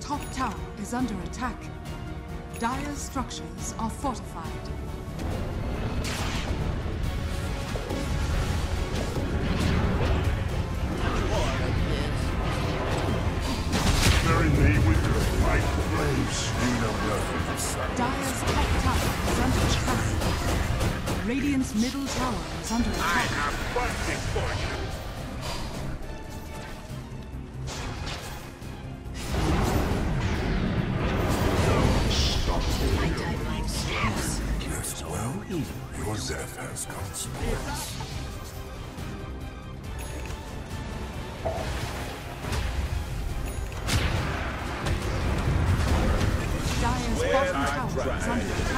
Top tower is under attack. Dire's structures are fortified. Bury me with your white flames. You know nothing top tower is under attack. Radiant's middle tower is under I attack. have something for you. Has consequences. Dire's bottom tower is under attack.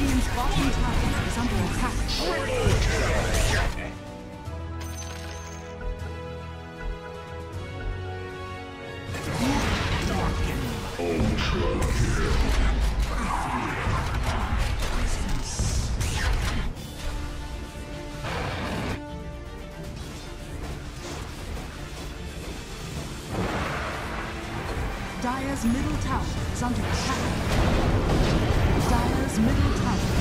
Radiant's bottom tower is under attack. Dire's middle tower is under attack. Dire's middle tower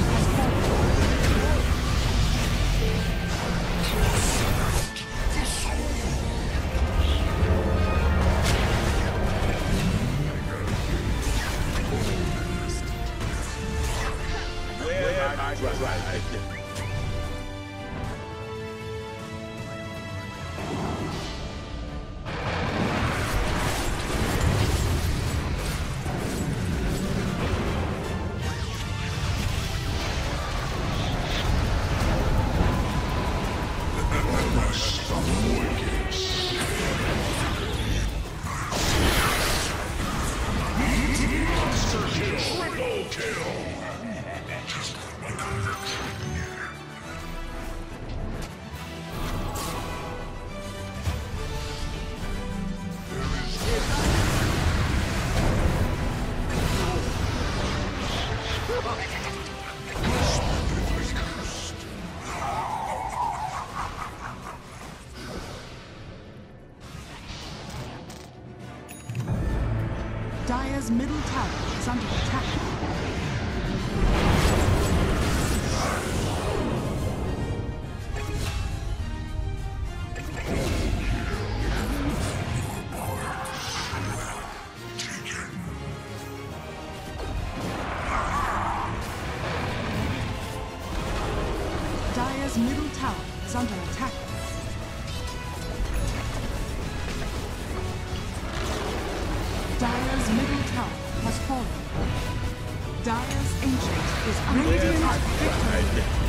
Dire's middle tower is under attack. Middle tower is under attack. Dire's ancient is under Radiant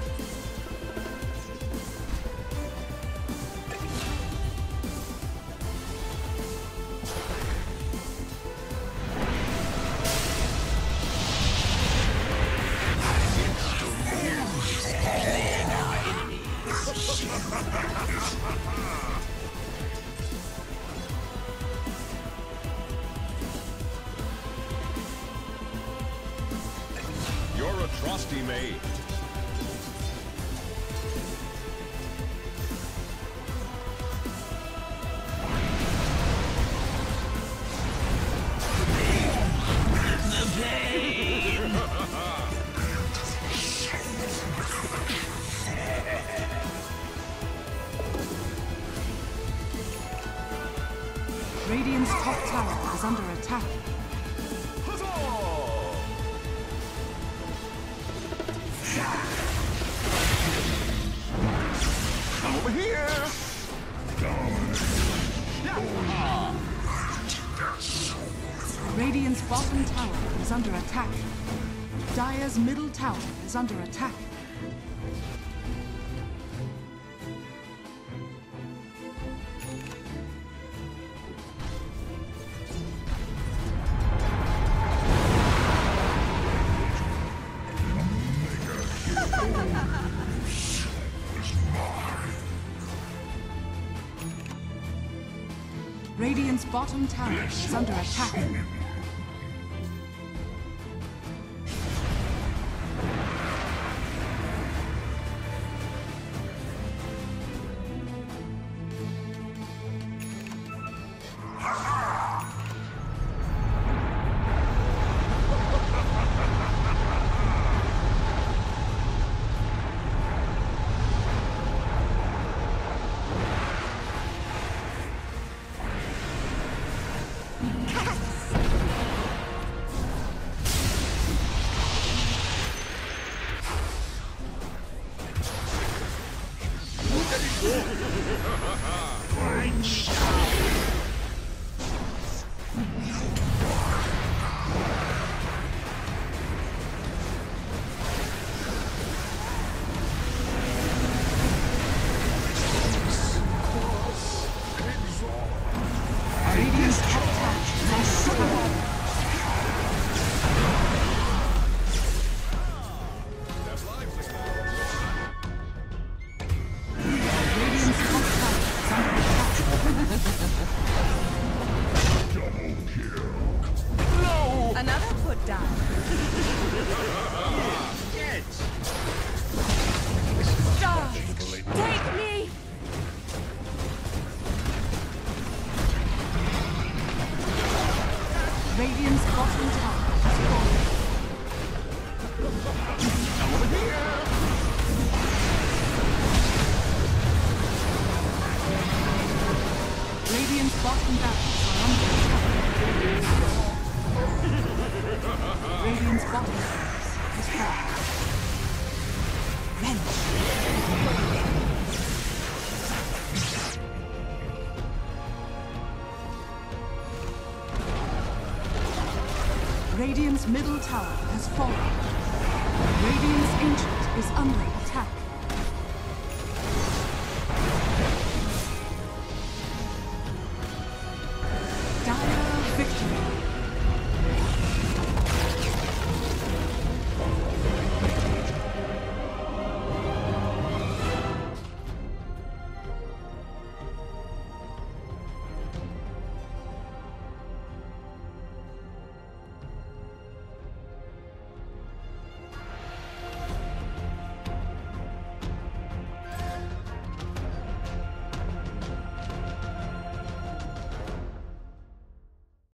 Radiant's top tower is under attack. Over here! Radiant's bottom tower is under attack. Dire's middle tower is under attack. Radiant's bottom tower is under attack. Radiant's me! Radiant's bottom tower has fallen. Radiant's bottom Radiant's bottom. Venge. Radiant's middle tower has fallen. Radiant's ancient is under.